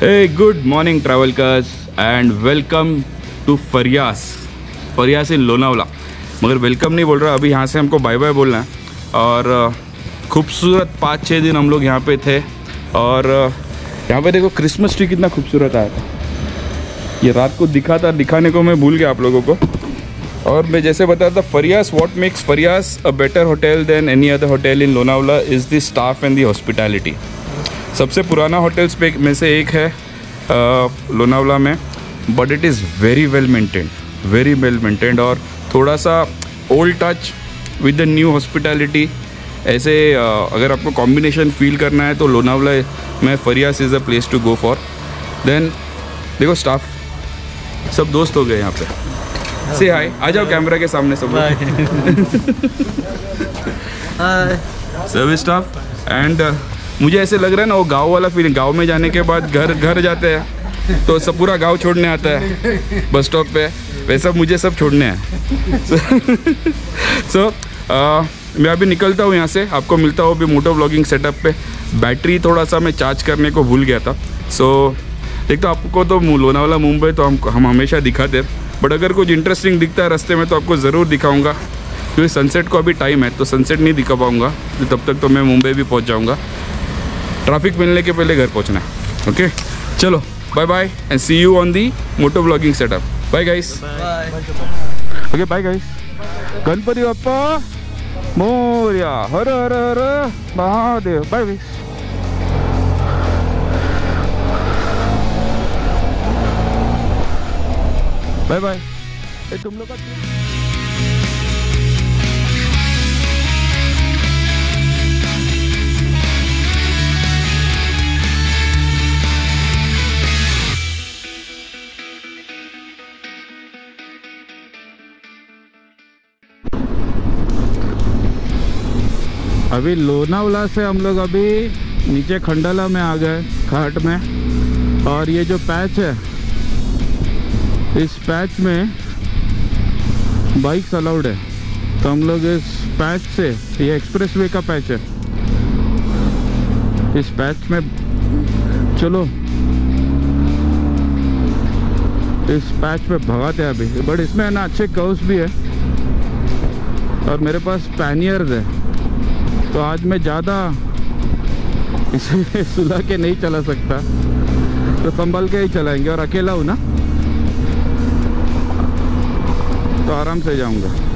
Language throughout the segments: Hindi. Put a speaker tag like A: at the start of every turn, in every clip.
A: Hey, good morning, travelers, and welcome to Fariyas Fariyas in Lonavala मगर वेलकम नहीं बोल रहा अभी यहाँ से हमको बाय बाय बोलना है। और खूबसूरत पाँच छः दिन हम लोग यहाँ पे थे। और यहाँ पे देखो क्रिसमस ट्री कितना खूबसूरत आया था। ये रात को दिखा था दिखाने को मैं भूल गया आप लोगों को। और मैं जैसे बताया था Fariyas what makes Fariyas a better hotel than any other hotel in Lonavala is the staff and the hospitality सबसे पुराना होटल्स पे में से एक है लोनावला में। But it is very well maintained very well maintained और थोड़ा सा old touch with the new hospitality ऐसे अगर आपको कॉम्बिनेशन फील करना है तो लोनावला में Fariyas is a place to go for then देखो स्टाफ सब दोस्त हो गए यहाँ पे। से हाय आ जाओ कैमरा के सामने सब सर्विस स्टाफ एंड मुझे ऐसे लग रहा है ना वो गाँव वाला फीलिंग गाँव में जाने के बाद घर घर जाते हैं तो सब पूरा गाँव छोड़ने आता है बस स्टॉप पे। वैसा मुझे सब छोड़ने हैं। सो so, मैं अभी निकलता हूँ यहाँ से आपको मिलता हूँ अभी मोटो ब्लॉगिंग सेटअप पे। बैटरी थोड़ा सा मैं चार्ज करने को भूल गया था। सो so, एक तो आपको तो लोनावाला मुंबई तो हम हम हमेशा दिखाते बट अगर कुछ इंटरेस्टिंग दिखता है रास्ते में तो आपको ज़रूर दिखाऊँगा। क्योंकि सनसेट को अभी टाइम है तो सनसेट नहीं दिखा पाऊँगा। तो तब तक तो मैं मुंबई भी पहुँच जाऊँगा। ट्रैफ़िक मिलने के पहले घर पहुँचना है। ओके चलो bye bye and see you on the moto blogging setup bye guys okay bye guys Ganpati Bappa Morya हर हर हर Mahadev bye guys bye bye तुम लोग का अभी लोनावला से हम लोग अभी नीचे खंडाला में आ गए, घाट में। और ये जो पैच है, इस पैच में बाइक्स अलाउड है। तो हम लोग इस पैच से, ये एक्सप्रेस वे का पैच है। इस पैच में, चलो। इस पैच पे भगाते हैं अभी। बट इसमें ना, अच्छे कर्व्स भी है। और मेरे पास पैनियर्स है। तो आज मैं ज़्यादा इसे सुला के नहीं चला सकता। तो संभल के ही चलाएँगे, और अकेला हूँ ना? तो आराम से जाऊँगा।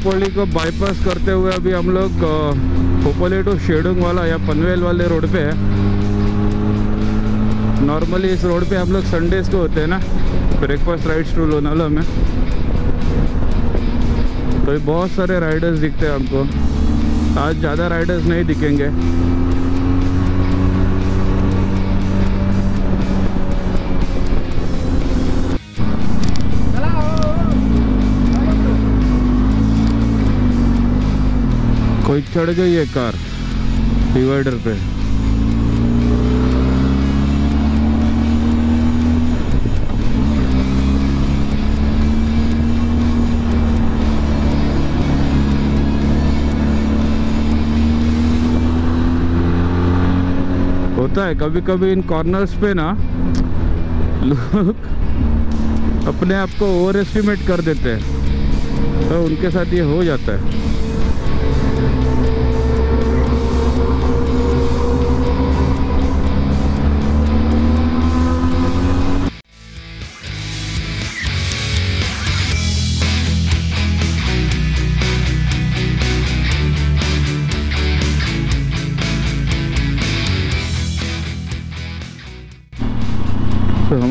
A: खोपोली को बाईपास करते हुए अभी हम लोग खोपोली टू शेडुंग वाला या पनवेल वाले रोड पे है। नॉर्मली इस रोड पे हम लोग संडेज को होते हैं ना ब्रेकफास्ट राइड्स टू लोनावला में। तो बहुत सारे राइडर्स दिखते हैं हमको। आज ज़्यादा राइडर्स नहीं दिखेंगे। कोई चढ़ गई है कार? डिवाइडर पे। होता है कभी कभी इन कॉर्नर्स पे ना, लोग अपने आप को ओवर एस्टिमेट कर देते हैं। तो उनके साथ ये हो जाता है।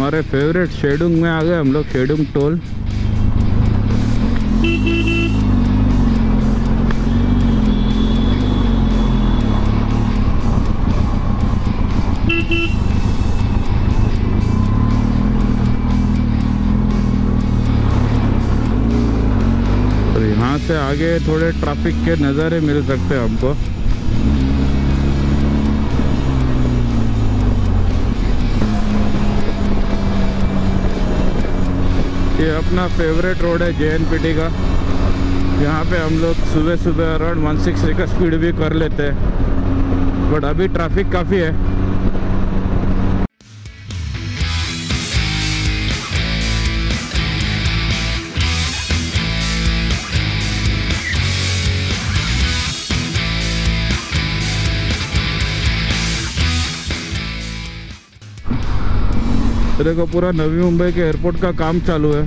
A: हमारे फेवरेट शेडुंग में आ गए हम लोग शेडुंग टोल से आगे थोड़े ट्रैफ़िक के नज़ारे मिल सकते हैं हमको। ये अपना फेवरेट रोड है जेएनपीटी का। यहाँ पे हम लोग सुबह सुबह अराउंड वन सिक्सटी का स्पीड भी कर लेते हैं। बट अभी ट्रैफ़िक काफ़ी है। देखो पूरा नवी मुंबई के एयरपोर्ट का काम चालू है।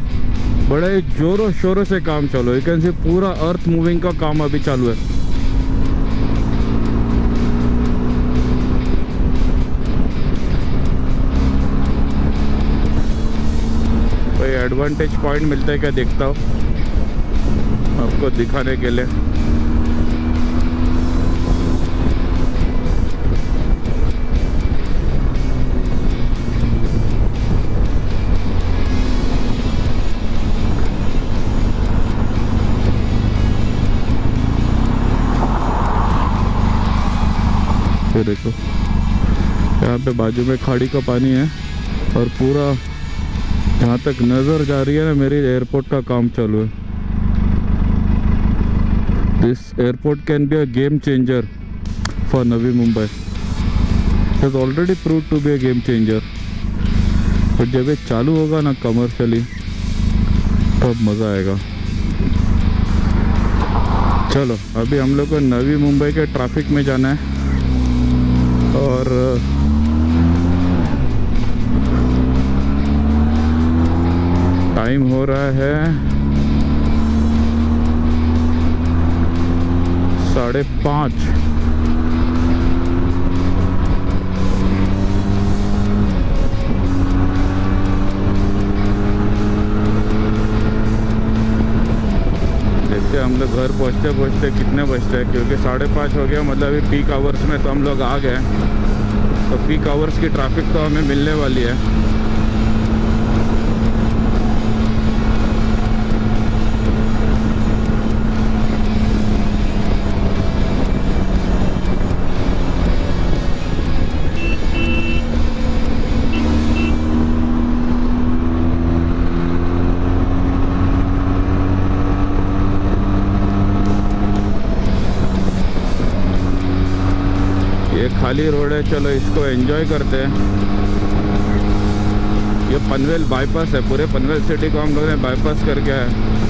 A: बड़े जोरों शोरों से काम चालू है। यू कैन सी पूरा अर्थ मूविंग का काम अभी चालू है। एडवांटेज पॉइंट मिलता है क्या देखता हूँ? आपको दिखाने के लिए। ये देखो। यहाँ पे बाजू में खाड़ी का पानी है और पूरा जहाँ तक नज़र जा रही है ना, मेरी एयरपोर्ट का काम चालू है। This airport can be a game changer for Navi Mumbai is already prove to be a game changer but जब ये चालू होगा ना कमर्शियली तब मज़ा आएगा। चलो, अभी हम लोग को नवी मुंबई के ट्रैफ़िक में जाना है। और टाइम हो रहा है साढ़े पाँच। हैं हम लोग घर पहुँचते पहुँचते कितने बजते हैं? क्योंकि साढ़े पाँच हो गया मतलब अभी पीक आवर्स में तो हम लोग आ गए तो पीक आवर्स की ट्रैफ़िक तो हमें मिलने वाली है। ये खाली रोड है, चलो इसको एंजॉय करते हैं। ये पनवेल बाईपास है, पूरे पनवेल सिटी को हम लोग ने बाईपास करके है।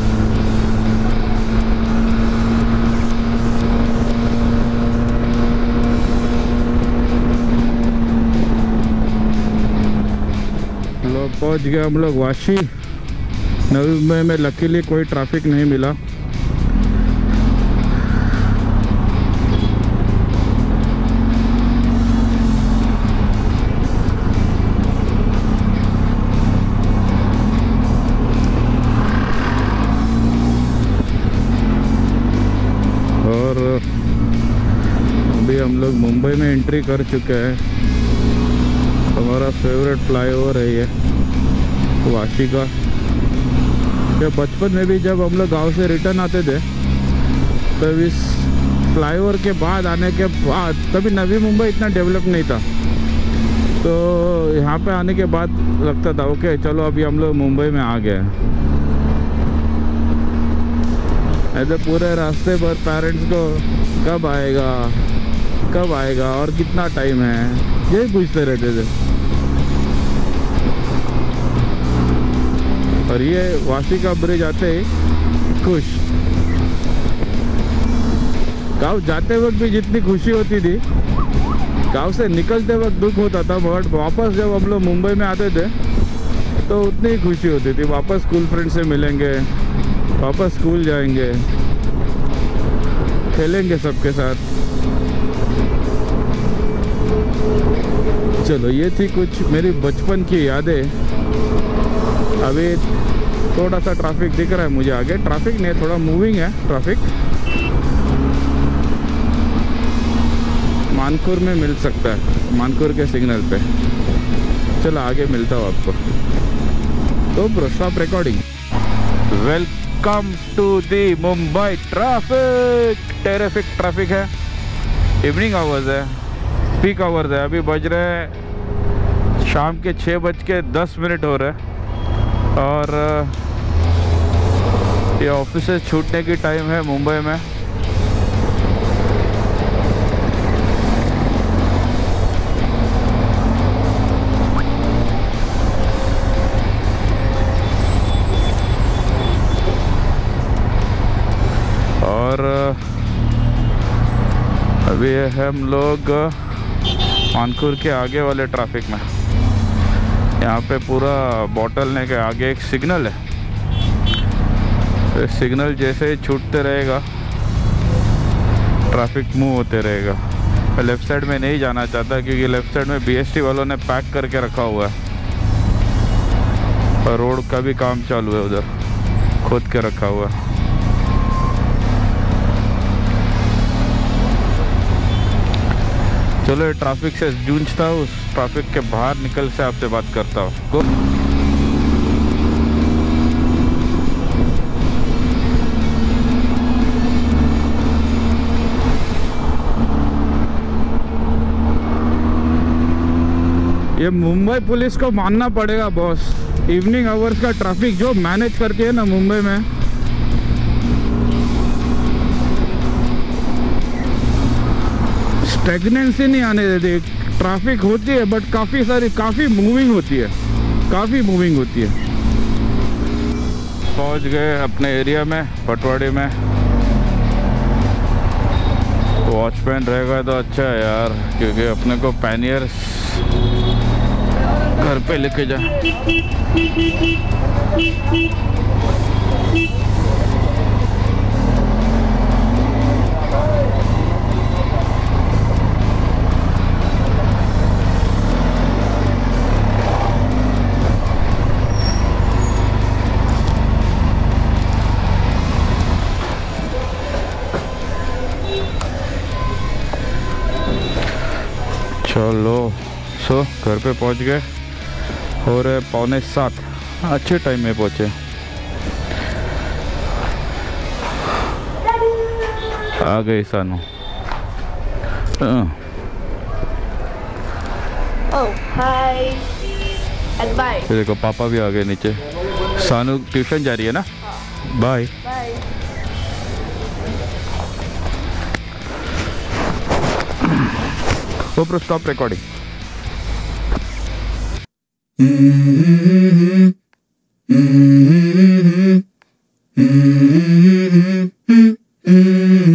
A: पहुँच गए हम लोग वाशी। नवी मुंबई में लकीली कोई ट्रैफ़िक नहीं मिला। मुंबई में एंट्री कर चुके हैं। हमारा फेवरेट फ्लाईओवर है ये, वाशी का। ये बचपन में भी जब हम लोग गाँव से रिटर्न आते थे, तब इस फ्लाईओवर के बाद आने के बाद, तभी नवी मुंबई इतना डेवलप नहीं था। तो यहाँ पे आने के बाद लगता था ओके चलो अभी हम लोग मुंबई में आ गए ऐसे पूरे रास्ते पर पेरेंट्स को कब आएगा? कब आएगा और कितना टाइम है? यही पूछते रहते थे। और ये वासी का ब्रिज आते ही खुश। गाँव जाते वक्त भी जितनी खुशी होती थी, गाँव से निकलते वक्त दुख होता था बट वापस जब हम लोग मुंबई में आते थे तो उतनी खुशी होती थी। वापस स्कूल फ्रेंड से मिलेंगे, वापस स्कूल जाएँगे, खेलेंगे सबके साथ। चलो, ये थी कुछ मेरी बचपन की यादें। अभी थोड़ा सा ट्रैफ़िक दिख रहा है मुझे आगे। ट्रैफ़िक नहीं, थोड़ा मूविंग है ट्रैफ़िक मानकुर में मिल सकता है, मानकुर के सिग्नल पे। चलो, आगे मिलता हूँ आपको। तो bro stop recording welcome to the Mumbai traffic terrific traffic है। इवनिंग आवर्स है। पीक आवर्स है। अभी बज रहे शाम के छः बज के दस मिनट हो रहे हैं। और, ये ऑफ़िस छूटने की टाइम है मुंबई में। और, अभी हम लोग मानकुर के आगे वाले ट्रैफ़िक में। यहाँ पे पूरा बॉटल ने के आगे एक सिग्नल है। सिग्नल जैसे ही छूटते रहेगा ट्रैफ़िक मूव होते रहेगा। मैं लेफ़्ट साइड में नहीं जाना चाहता क्योंकि लेफ़्ट साइड में बीएसटी वालों ने पैक करके रखा हुआ है। और रोड का भी काम चालू है उधर, खोद के रखा हुआ है। चलो, ये ट्रैफ़िक से जूझता हूँ, उस ट्रैफ़िक के बाहर निकल से आपसे बात करता हूँ। ये मुंबई पुलिस को मानना पड़ेगा बॉस इवनिंग आवर्स का ट्रैफ़िक जो मैनेज करती है ना मुंबई में स्टेगनेंसी नहीं आने देती ट्रैफ़िक होती है बट काफ़ी सारी, काफ़ी मूविंग होती है, काफ़ी मूविंग होती है। पहुँच गए अपने एरिया में पटवाड़ी में। वॉचमैन रहेगा तो अच्छा है यार, क्योंकि अपने को पैनियर घर पे लेके जा। चलो। सो घर पे पहुँच गए और पौने सात। अच्छे टाइम में पहुँचे। आ गए सानू। हाँ,
B: Oh,
A: देखो पापा भी आ गए नीचे। सानू ट्यूशन जा रही है ना? Bye GoPro stop recording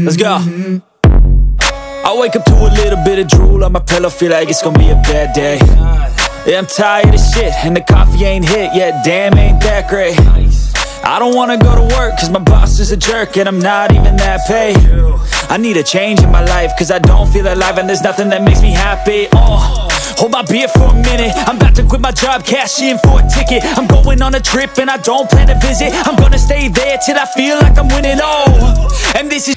C: Let's go. I wake up to a little bit of drool on my pillow, feel like it's gonna be a bad day. Yeah, I'm tired of shit, and the coffee ain't hit yet, damn, ain't that great. I don't wanna go to work, cause my boss is a jerk, and I'm not even that paid. I need a change in my life, cause I don't feel alive, and there's nothing that makes me happy. Oh. Hold my beer for a minute I'm about to quit my job, cash in for a ticket I'm going on a trip and I don't plan to visit I'm gonna stay there till I feel like I'm winning, oh And this is